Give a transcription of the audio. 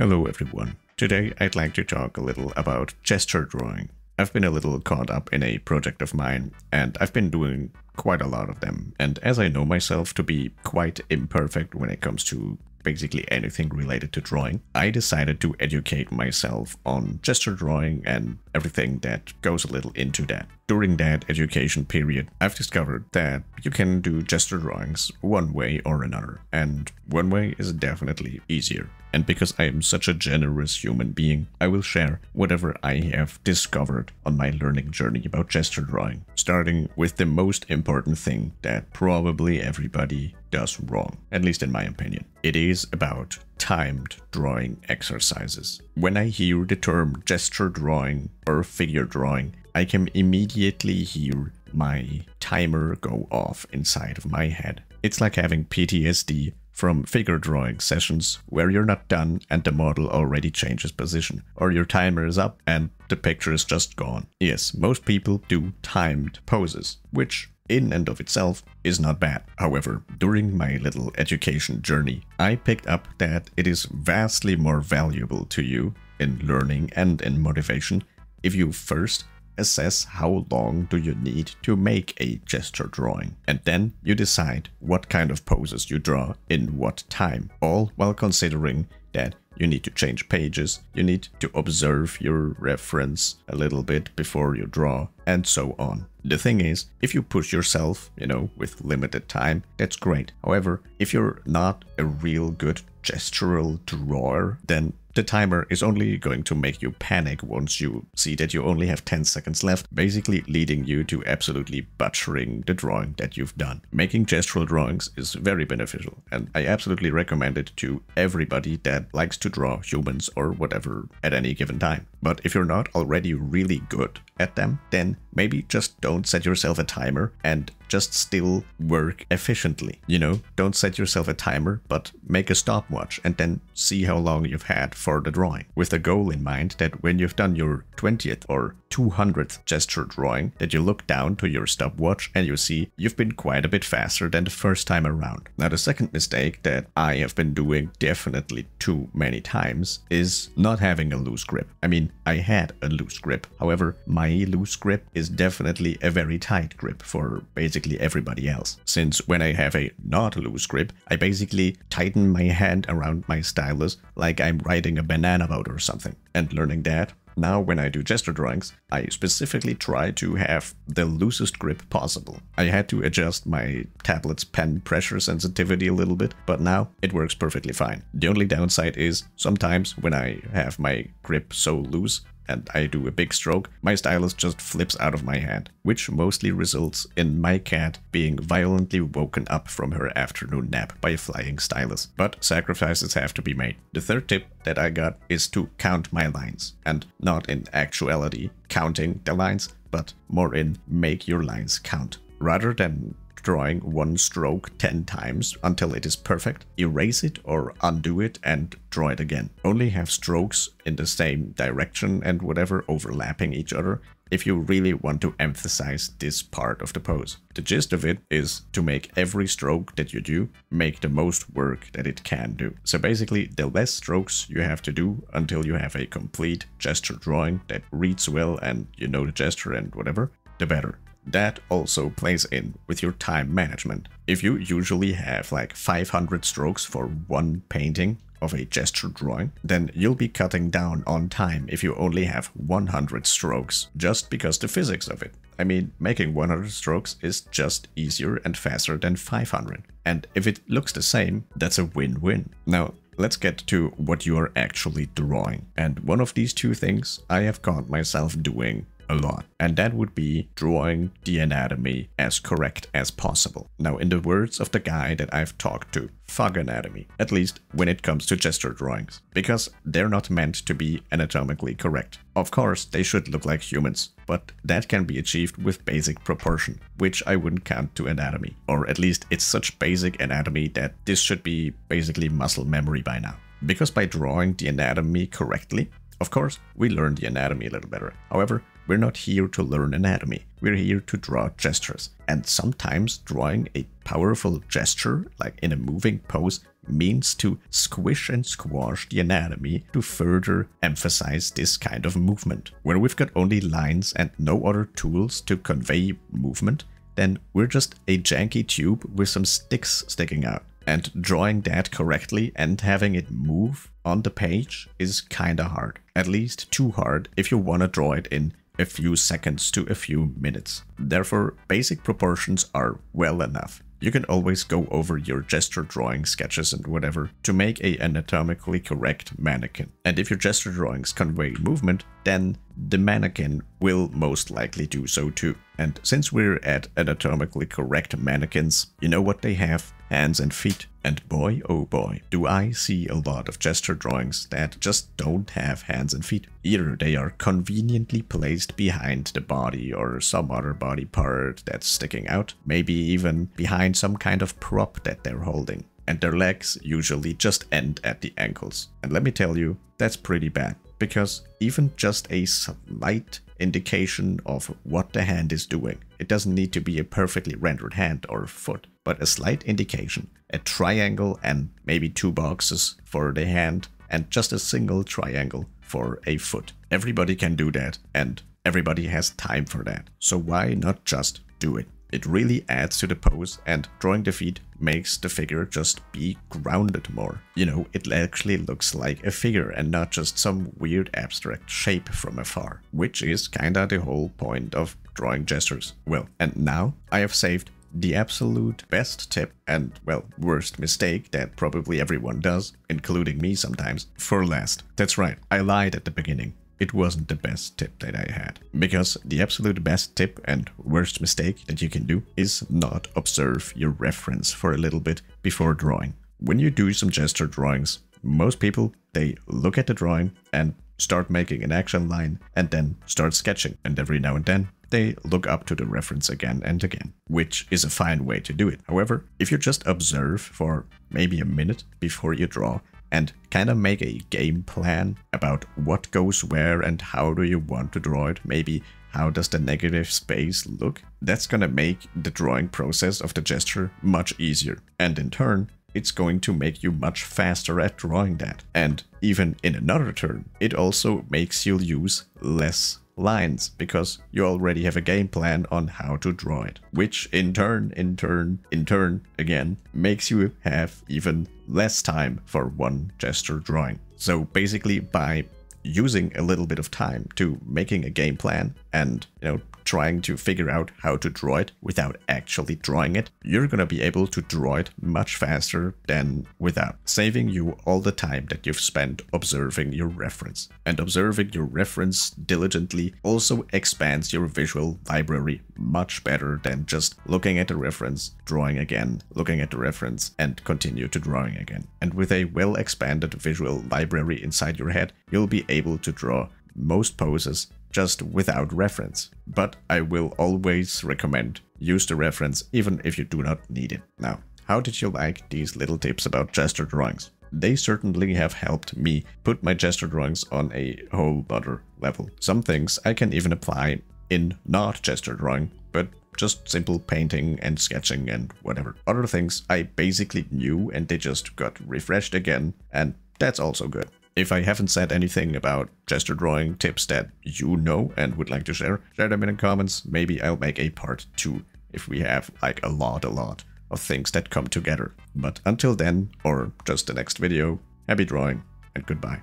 Hello everyone. Today I'd like to talk a little about gesture drawing. I've been a little caught up in a project of mine and I've been doing quite a lot of them. And as I know myself to be quite imperfect when it comes to basically anything related to drawing, I decided to educate myself on gesture drawing and everything that goes a little into that. During that education period, I've discovered that you can do gesture drawings one way or another, and one way is definitely easier. And because I am such a generous human being, I will share whatever I have discovered on my learning journey about gesture drawing, starting with the most important thing that probably everybody does wrong, at least in my opinion. It is about timed drawing exercises. When I hear the term gesture drawing or figure drawing, I can immediately hear my timer go off inside of my head. It's like having PTSD from figure drawing sessions where you're not done and the model already changes position, or your timer is up and the picture is just gone. Yes, most people do timed poses, which in and of itself is not bad. However, during my little education journey, I picked up that it is vastly more valuable to you in learning and in motivation if you first assess how long do you need to make a gesture drawing. And then you decide what kind of poses you draw in what time, all while considering that you need to change pages, you need to observe your reference a little bit before you draw, and so on. The thing is, if you push yourself, you know, with limited time, that's great. However, if you're not a real good gestural drawer, then the timer is only going to make you panic once you see that you only have 10 seconds left, basically leading you to absolutely butchering the drawing that you've done. Making gestural drawings is very beneficial, and I absolutely recommend it to everybody that likes to draw humans or whatever at any given time. But if you're not already really good at them, then maybe just don't set yourself a timer and just still work efficiently. You know, don't set yourself a timer, but make a stopwatch and then see how long you've had for the drawing. With the goal in mind that when you've done your 20th or 200th gesture drawing, that you look down to your stopwatch and you see you've been quite a bit faster than the first time around. Now, the second mistake that I have been doing definitely too many times is not having a loose grip. I mean, I had a loose grip. However, my loose grip is definitely a very tight grip for basically everybody else. Since when I have a not loose grip, I basically tighten my hand around my stylus like I'm riding a banana boat or something. And learning that, now when I do gesture drawings, I specifically try to have the loosest grip possible. I had to adjust my tablet's pen pressure sensitivity a little bit, but now it works perfectly fine. The only downside is sometimes when I have my grip so loose, and I do a big stroke, my stylus just flips out of my hand, which mostly results in my cat being violently woken up from her afternoon nap by a flying stylus. But sacrifices have to be made. The third tip that I got is to count my lines, and not in actuality counting the lines, but more in make your lines count. Rather than drawing one stroke 10 times until it is perfect, erase it or undo it and draw it again. Only have strokes in the same direction and whatever overlapping each other if you really want to emphasize this part of the pose. The gist of it is to make every stroke that you do make the most work that it can do. So basically, the less strokes you have to do until you have a complete gesture drawing that reads well and you know the gesture and whatever, the better. That also plays in with your time management. If you usually have like 500 strokes for one painting of a gesture drawing, then you'll be cutting down on time if you only have 100 strokes, just because the physics of it. I mean, making 100 strokes is just easier and faster than 500. And if it looks the same, that's a win-win. Now, let's get to what you are actually drawing. And one of these two things I have caught myself doing a lot, and that would be drawing the anatomy as correct as possible. Now, in the words of the guy that I've talked to, fuck anatomy, at least when it comes to gesture drawings, because they're not meant to be anatomically correct. Of course, they should look like humans, but that can be achieved with basic proportion, which I wouldn't count to anatomy, or at least it's such basic anatomy that this should be basically muscle memory by now. Because by drawing the anatomy correctly, of course, we learn the anatomy a little better. However, we're not here to learn anatomy. We're here to draw gestures. And sometimes drawing a powerful gesture, like in a moving pose, means to squish and squash the anatomy to further emphasize this kind of movement. When we've got only lines and no other tools to convey movement, then we're just a janky tube with some sticks sticking out. And drawing that correctly and having it move on the page is kinda hard. At least too hard if you wanna draw it in a few seconds to a few minutes. Therefore, basic proportions are well enough. You can always go over your gesture drawing sketches and whatever to make a anatomically correct mannequin. And if your gesture drawings convey movement, then the mannequin will most likely do so too. And since we're at anatomically correct mannequins, you know what they have? Hands and feet. And boy, oh boy, do I see a lot of gesture drawings that just don't have hands and feet. Either they are conveniently placed behind the body or some other body part that's sticking out, maybe even behind some kind of prop that they're holding. And their legs usually just end at the ankles. And let me tell you, that's pretty bad because even just a slight indication of what the hand is doing, it doesn't need to be a perfectly rendered hand or foot, but a slight indication, a triangle and maybe two boxes for the hand and just a single triangle for a foot. Everybody can do that and everybody has time for that. So why not just do it? It really adds to the pose and drawing the feet makes the figure just be grounded more. You know, it actually looks like a figure and not just some weird abstract shape from afar, which is kinda the whole point of drawing gestures. Well, and now I have saved the absolute best tip and, well, worst mistake that probably everyone does, including me sometimes, for last. That's right, I lied at the beginning it wasn't the best tip that I had. Because the absolute best tip and worst mistake that you can do is not observe your reference for a little bit before drawing. When you do some gesture drawings, most people, they look at the drawing and start making an action line and then start sketching. And every now and then, they look up to the reference again and again, which is a fine way to do it. However, if you just observe for maybe a minute before you draw, and kind of make a game plan about what goes where and how do you want to draw it. Maybe how does the negative space look? That's gonna make the drawing process of the gesture much easier. And in turn, it's going to make you much faster at drawing that. And even in another turn, it also makes you use less lines because you already have a game plan on how to draw it, which in turn, in turn, in turn again makes you have even less time for one gesture drawing. So basically by using a little bit of time to making a game plan and you know trying to figure out how to draw it without actually drawing it, you're gonna be able to draw it much faster than without, saving you all the time that you've spent observing your reference. And observing your reference diligently also expands your visual library much better than just looking at the reference, drawing again, looking at the reference, and continue to drawing again. And with a well expanded visual library inside your head, you'll be able to draw most poses just without reference. But I will always recommend use the reference even if you do not need it. Now, how did you like these little tips about gesture drawings? They certainly have helped me put my gesture drawings on a whole other level. Some things I can even apply in not gesture drawing, but just simple painting and sketching and whatever. Other things I basically knew and they just got refreshed again, and that's also good. If I haven't said anything about gesture drawing tips that you know and would like to share, share them in the comments. Maybe I'll make a part 2 if we have like a lot, a lot of things that come together. But until then, or just the next video, happy drawing and goodbye.